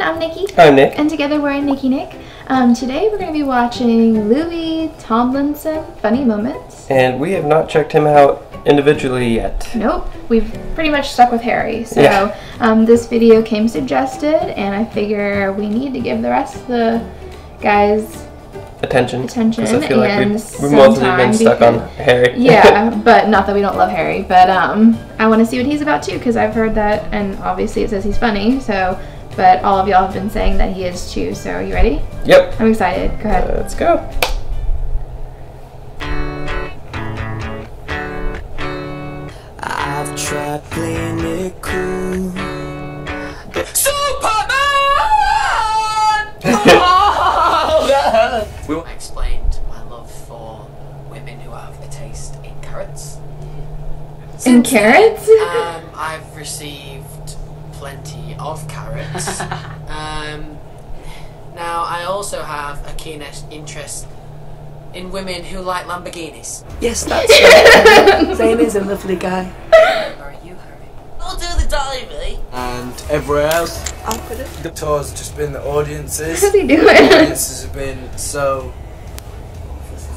I'm Nikkie. I'm Nick. And together we're Nikkie Nick. Um, today we're going to be watching Louis Tomlinson Funny Moments. And we have not checked him out individually yet. Nope, we've pretty much stuck with Harry. So Yeah. um, this video came suggested, and I figure we need to give the rest of the guys Attention. Attention I feel like and we've, we've mostly been stuck on Harry. yeah, but not that we don't love Harry, but um, I want to see what he's about too because I've heard that, and obviously it says he's funny. So, but all of y'all have been saying that he is too. So, are you ready? yep. I'm excited. Go ahead. Let's go. I've tried playing it cool. I explained my love for women who have a taste in carrots. In carrots? Um, I've received plenty of carrots. um, now, I also have a keen interest in women who like Lamborghinis. Yes, that's right. Zayn is a lovely guy. Are you, Harry? I'll do the divey. and everywhere else. I'll put it. The tour's just been the audiences. What's he doing? audiences have been so,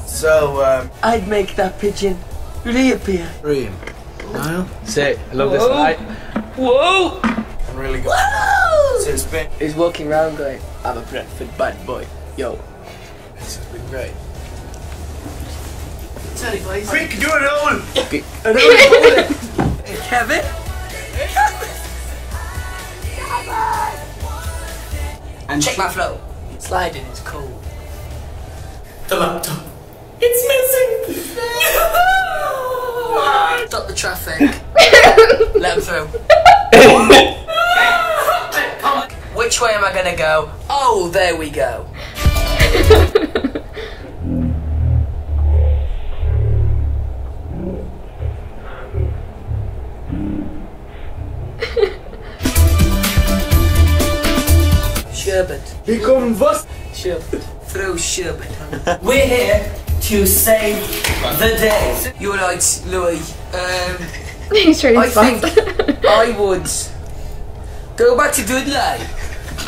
so um, I'd make that pigeon reappear. freeing. Niall, say, I love this light. Whoa! I'm really good. So it's been, He's walking around going, I'm a Brentford bad boy. Yo. this has been great. Teddy, please. Quick, do it all. Kevin? And check my flow. Sliding is cool. The laptop. It's missing! No! Stop the traffic. Let him through. Which way am I gonna go? Oh, there we go. Sherbet. Become was. Sherbet. Throw sherbet. We're here to save the day. You're right, Louis. Um, He's trading I spots. think I would go back to Dudley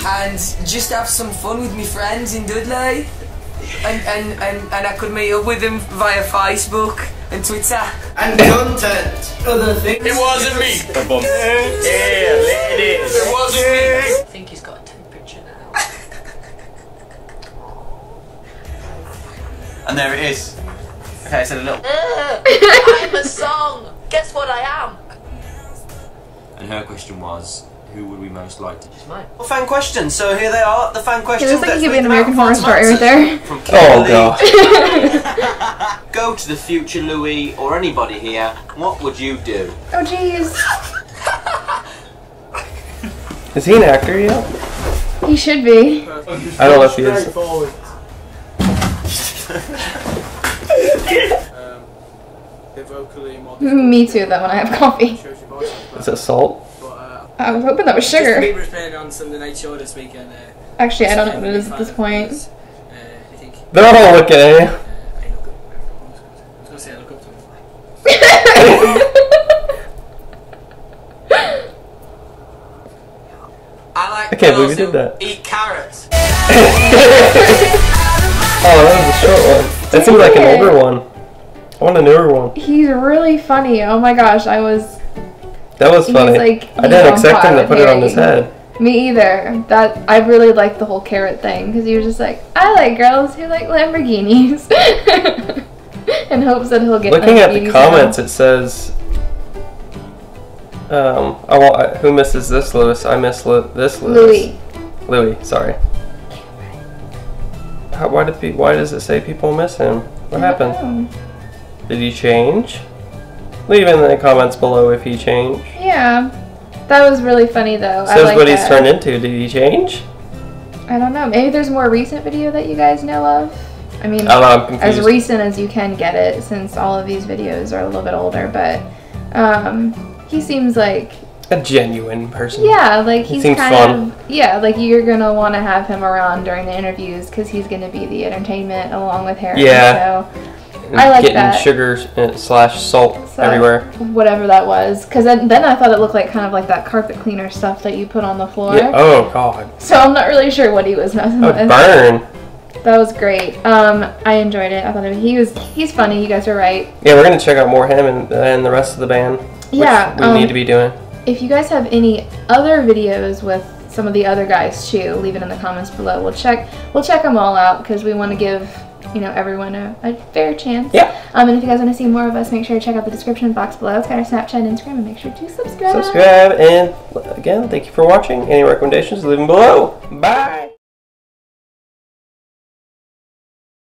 and just have some fun with my friends in Dudley. And, and, and, and I could meet up with them via Facebook and Twitter. And content. Other things. It wasn't me! Yeah, ladies! It wasn't me. I think he's got a temperature now. And there it is. Okay, I said a little. I'm a song! Guess what I am? And her question was, who would we most like to? It's mine. Fan questions. So here they are, the fan questions. It questions. looks like Let's he could be an American for Horror Story right there. From Oh god. Go to the future Louis or anybody here. What would you do? Oh jeez. Is he an actor yet? He should be. I don't know if he is. Um, they're vocally more Me too, though, when I have coffee. shows your voice, Is it salt? But uh, I was hoping that was Justin sugar. Bieber's playing on Sunday Night Show this weekend. Uh, Actually, I don't know so what it is at this point. Uh, I think. They're all looking at you. Uh, I look up. I was gonna say I look up to him. I like I can't believe girls you did that. eat carrots. Oh, that was a short one. That seemed like an older one. I want a newer one. He's really funny. Oh my gosh, I was. That was funny. like- I didn't expect him to put it on his head. Me either. That I really liked the whole carrot thing because he was just like, I like girls who like Lamborghinis, in hopes that he'll get. Looking at the comments, now. it says, um, I want, who misses this Lewis? I miss Lu- this Lewis. Louis. Louis, sorry. How, why did why does it say people miss him? What happened? Oh. Did he change? Leave in the comments below if he changed. Yeah, that was really funny though. Says like what he's turned into. Did he change? I don't know. Maybe there's more recent video that you guys know of. I mean, know, as recent as you can get it, since all of these videos are a little bit older. But um, he seems like A genuine person. yeah, like he's kind fun. of yeah, like you're gonna want to have him around during the interviews because he's gonna be the entertainment along with Harry. Yeah. So and I like getting that. sugar uh, slash salt So, everywhere. Whatever that was, because then, then I thought it looked like kind of like that carpet cleaner stuff that you put on the floor. Yeah. Oh god. So I'm not really sure what he was messing That would with. burn. That was great. Um, I enjoyed it. I thought it, he was he's funny. You guys are right. Yeah, we're gonna check out more him and, and the rest of the band. Yeah, we um, need to be doing. If you guys have any other videos with some of the other guys too, leave it in the comments below. We'll check we'll check them all out because we want to give you know everyone a, a fair chance. Yeah. Um, and if you guys want to see more of us, make sure to check out the description box below. It's got our Snapchat and Instagram, and make sure to subscribe. Subscribe and again, thank you for watching. Any recommendations, leave them below. Bye.